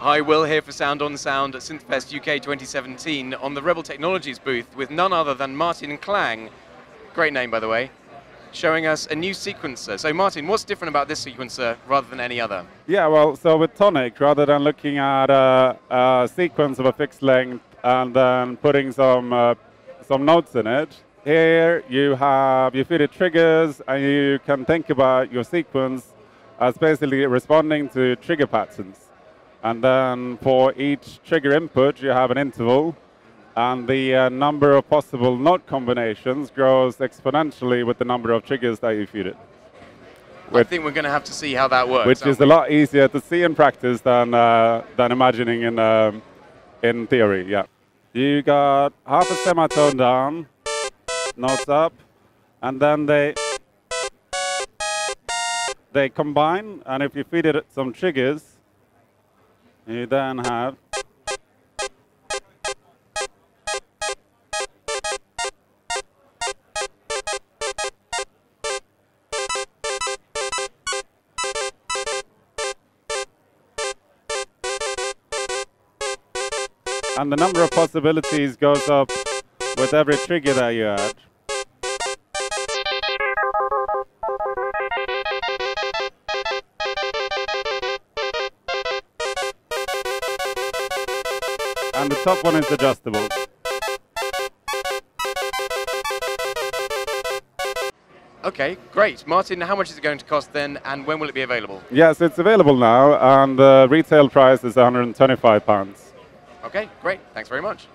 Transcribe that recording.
Hi, Will here for Sound on Sound at Synthfest UK 2017 on the Rebel Technologies booth with none other than Martin Klang, great name by the way, showing us a new sequencer. So Martin, what's different about this sequencer rather than any other? Yeah, well, so with Tonic, rather than looking at a, a sequence of a fixed length and then putting some uh, some notes in it, here you have you feed it triggers and you can think about your sequence as basically responding to trigger patterns. And then for each trigger input, you have an interval, and the uh, number of possible note combinations grows exponentially with the number of triggers that you feed it. I think we're going to have to see how that works. Which is we? a lot easier to see in practice than uh, than imagining in um, in theory. Yeah, you got half a semitone down, notes up, and then they they combine. And if you feed it some triggers, then have and the number of possibilities goes up with every trigger that you add. And the top one is adjustable. Okay, great. Martin, how much is it going to cost then, and when will it be available? Yes, it's available now, and the retail price is £125. Okay, great. Thanks very much.